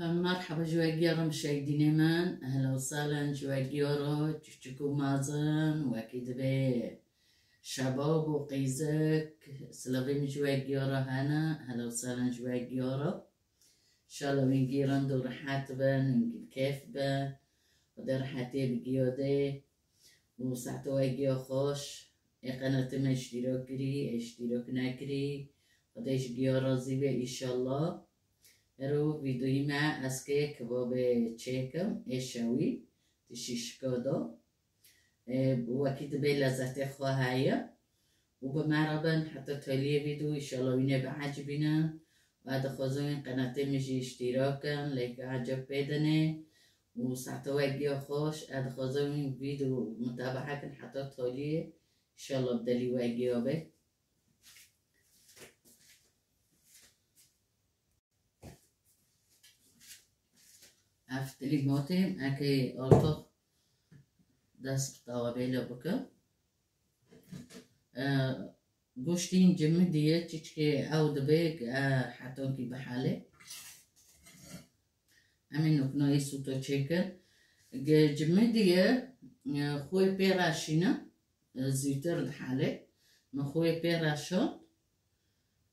مرحبا جواجيرا مشاهديني من. أهلا وسهلا جواجيرا تشتكو مازن وأكيد بي شباب وقيزك سلافين جواجيرا هنا. أهلا وسهلا جواجيرا إن شاء الله وينجيران دو رحات بن وينجيب كيف بن ودي رحاتي بقيودي وساعتو واجيو خوش. قناة ما اشتراك كري اشتراك نكري وديش جيارا زيبه إن شاء الله رو ویدیوی ما از که کباب چکم اشوی تشیشکادا وكيد بي لذت خواهايا وبمربن حتى تالي فيديو إن شاء الله وينه بعجبنا وهذا خازوين قناة مجي اشتراكا ليك عجب بيدنه وساعته وقيا خوش هذا خازوين فيديو متابعة حتى تالي إن شاء الله بدلي وقيا بي افتلی ماتیم. اکی آلتو دست طوابیلا بکن گوشتین جمع دیه چیچکی او دبیگ حتون کی بحاله همین نکنایی سوتو چکن جمع دیه خوی پیراشینا زیتر دحاله ما خوی پیراشون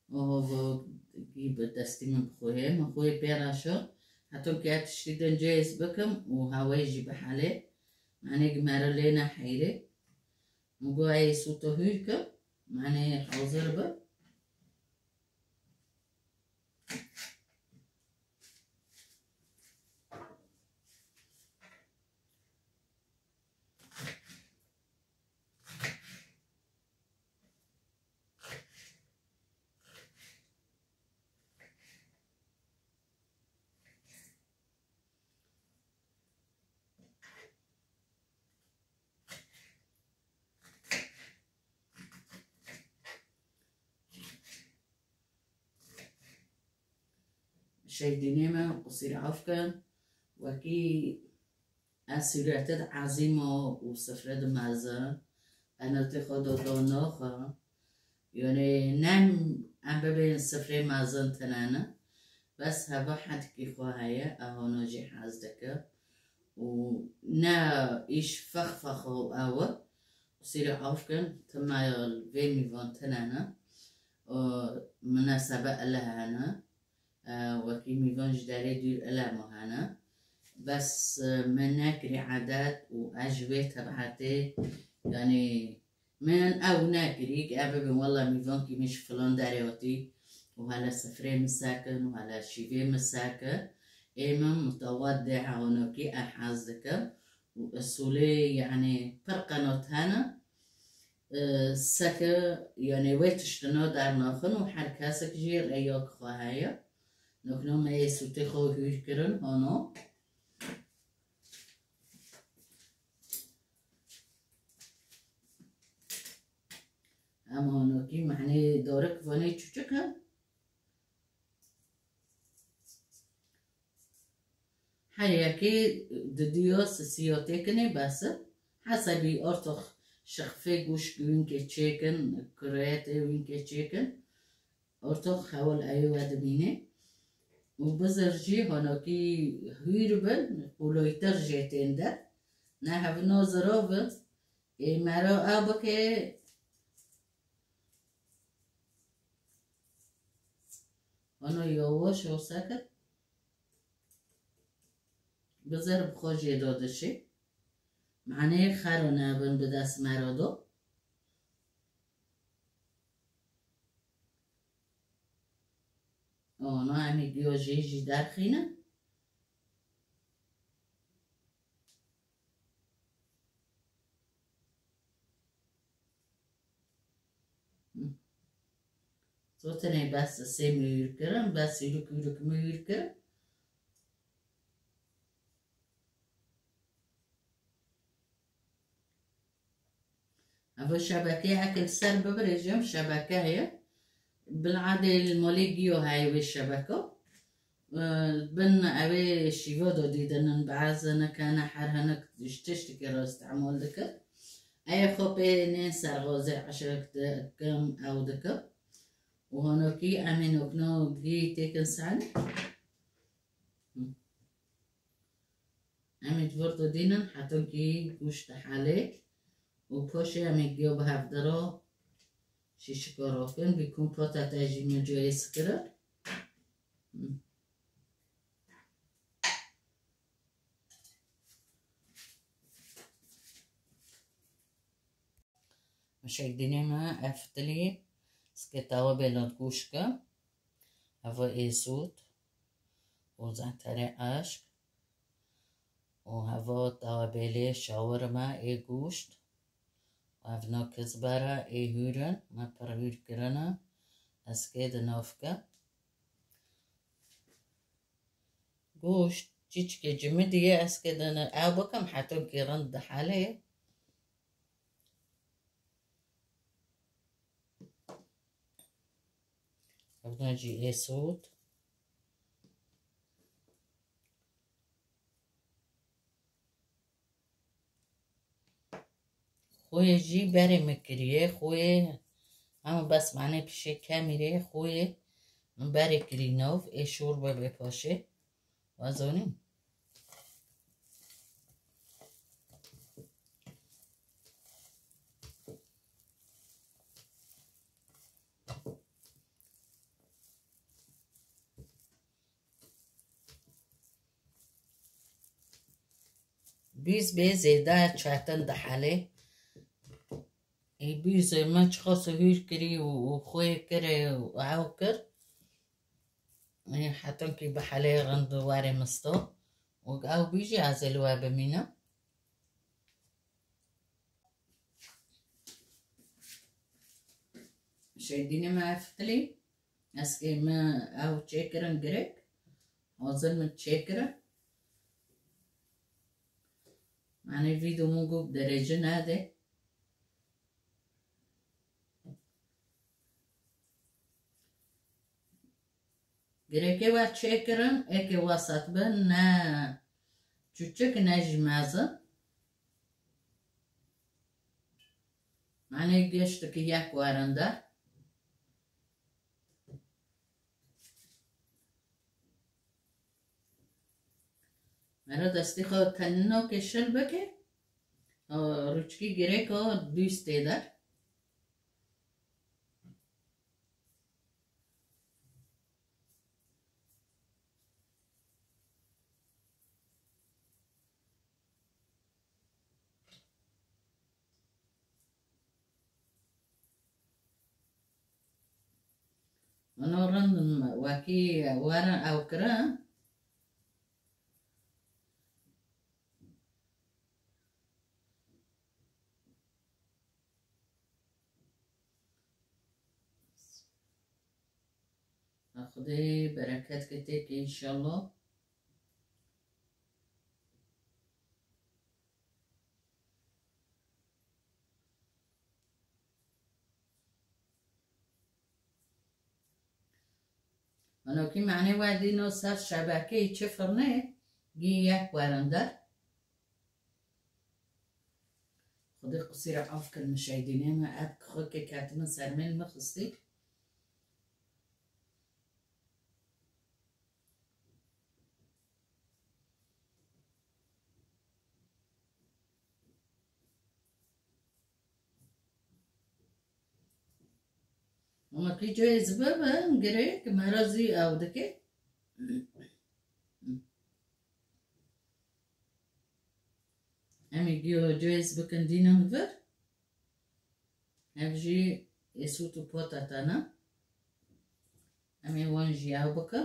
و دستي من بخويه من خوي بيراشو هتركي تشريدا جايز بكم وهواجي بحالة معنى جمارة لنا حيرة مجوعي صوته هيكا معنى حوزر بك. شي دينيما وقصير عفكن وكي أسيرتد عظيمة وسفرد مازن أنا تخدو دونوخا يعني نم أم ببين سفري مازن تنانا. بس هبا حد كي خواهية أهونو جي حازدك ونا إيش فخفخو أو قصير عفكن تما الفيمي فون تنانا. مناسبة لها أنا. آه، وفي ميفانج داري دي الألام هنا بس آه، منك و وأجوبة تبعتي يعني من أو ناكريك أبي والله ميفانكي مش فلان داريوتي وهلا سفرين مساكن وهلا شيفين مساكن. إمام متودع هونوكي أحازك وأسولي يعني فرقنوت هنا آه، سكا يعني ويتشتنو دار ناخن. وحركاسك جير أيوك خواهية نکنم ما سوته خو هیر کرن هانا اما هانا کی معنی داره کفانه چوچک هم هر یکی ددیاس سیاته کنه بس حسبی ارتخ شخفه گوش گوین که چیکن کرایت وین که چیکن ارتخ حوال ایو دمینه وبزرجي هناكي هيربن ولويتر جيتين ده نهب نوزروب إيه مرا أبك أنا يواش وسكت بزرب خوشي دادشي معنی خرانه بن به دست Ono, ami di hoje de Darina. Zaten bas se mühür kırın, bas yürük yürük mühür kırın. Ama şebekeye akıl sen böbreceğim şebekeye. بالعاده الموليجيو هاي بالشبكه آه، بن أبي شيفودو دي دنن بعزنا كان حرهنك تشتكي راس استعمال دك أي خبي نين سرغوزي عشرك كم أو دك وهنوكي أمين وكنو جي تيكن سعن أمي تفرطو دينا حتوكي مش تحالي وبوشي أمي جيوب هفدرو. هفدرا شیش کارافن بیکن پاتا تجیم جای سکره. مشاك دينيما افتلي سكتاوا بلاد گوشكا هوا ايسود وزعتري عشق. وهوا توابلي شاورما اي گوشت. avno bara e huren, maar per huur grana, aske de novka. قوش تشيكي جمدية أسكد أنا أبو كم حتوكي رند حالي أبناجي إيه صوت خوی جی بری مکریه خوی اما بس معنی پیشه کمیره خوی بری کرینوف ای شوربه بپاشه. وازونیم بیز به زیده چهتن دحاله يبيزا ما تشخص هيش كري وخوي كري وعوكر يعني حتى كي بحالي غند واري مستو وقاو بيجي عزل وابا مينا شايديني ما فتلي اسكي ما أو تشيكرا نقريك وظل من تشيكرا يعني فيديو موجود درجة نادي گرکه و چکرن اکه وسط بن نه چوچک نجمازن معنی گشت که یک وارنده مرا دستی خود تنینا کشل بکه روچکی گره که دوست در انو رند واكي ورا أو كرا. اخدي بركات كتك إن شاء الله. منو که معنی وعدی نو سر شبکه چه فرنه گی یک ورندر خدای قصیر عاف کن مشاهدینه ما اب خود که مکی جو ازبه به هم گره که مرازی أو دکه. امی گیو جو ازبه کندین هم ور افجی اسو تو پوتا تانا. امی وانجی أو بکه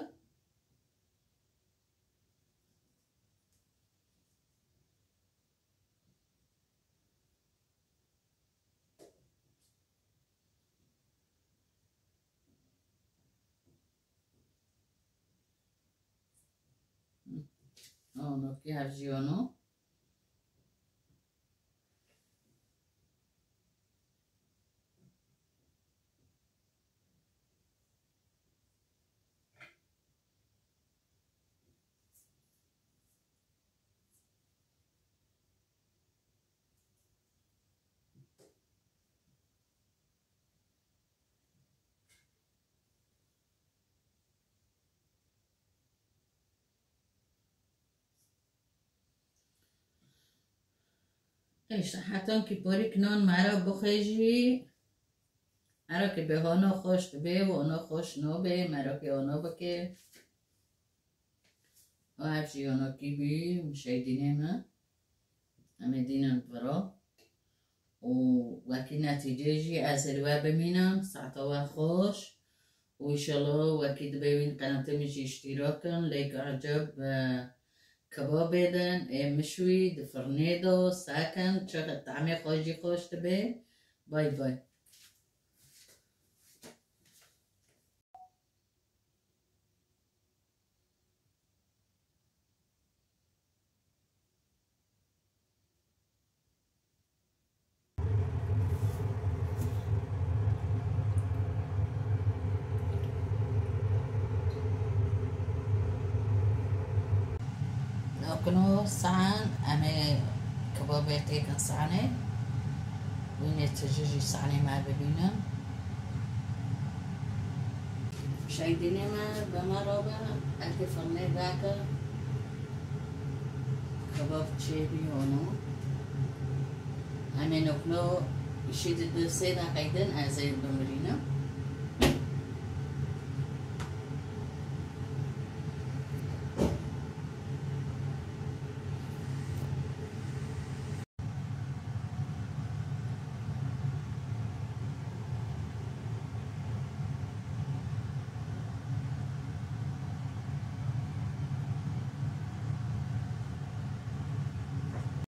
no, no que reagiu. ایش حتی که پاری کنان مرا بخیجی مرا که به هانا خوش به و آنا خوش نبه مرا که آنا بکه و هفشی آنا کی بی مشه دینه من همه دینم برا. و وکی نتیجه جی از رو ببینم ساعتا و خوش. و ایشالله وکی ببین قناته میشه اشتراک کن لیک عجب کباب بدن مشوی دفرنیدو ساکن چقدر طعمی خوشی خوش به بای بای. ناكنو سعان أنا كبابيتي كان سعني وين تجيجي سعني مع ببينا شايديني ما بمرابا أكي فرني ذاك كباب تشيبي هونو أنا ناكلو يشيد الدرسي ذا قيدن أزاي بمرينا